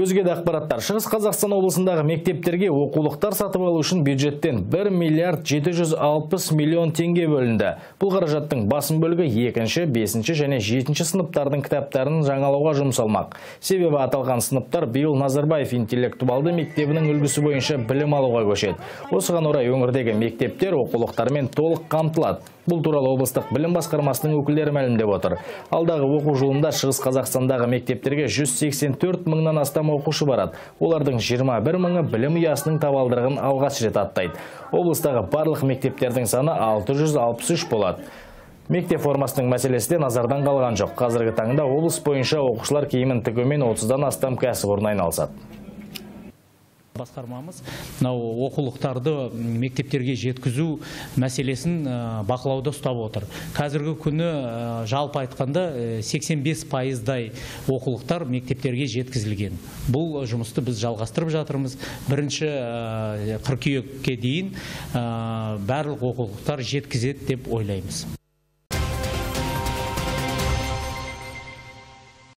Өзге де ақпараттар. Шығыс Қазақстан облысындағы мектептерге оқулықтар сатып алу үшін бюджеттен 1 миллиард 760 миллион теңге бөлінді. Бұл қаражаттың басым бөлігі 2-ші, 5-ші және 7-ші сыныптардың кітаптарын жаңалауға жұмсалмақ. Себебі аталған сыныптар биыл Назарбаев интеллектуалды мектебінің үлгісі бойынша білім алуға көшеді. Осыған орай өңірдегі мектептер оқулықтармен толық қамтылады. Бұл туралы облыстық білім басқармасының өкілдері мәлімдеп отыр. Алдағы оқу жылында Шығыс Қазақстандағы мектептерге 184 мыңнан астам оқушы барады. Олардың 21 мыңы білім ұясының табалдырығын алғаш рет аттайды. Облыстағы барлық мектептердің саны 663 болады. Мектеп формасының мәселесі де назардан қалған жоқ. Қазіргі таңда облыс бойынша оқушылар киімін тігумен 30-дан астам кәсіпорын айналысады басқармамыз. Мынау оқулықтарды мектептерге жеткізу мәселесін бақылауда ұстап отыр. Қазіргі күні жалпы айтқанда 85 пайыздай оқулықтар мектептерге жеткізілген. Бұл жұмысты біз жалғастырып жатырмыз. Бірінші қыркүйекке дейін барлық оқулықтар жеткізеді деп ойлаймыз.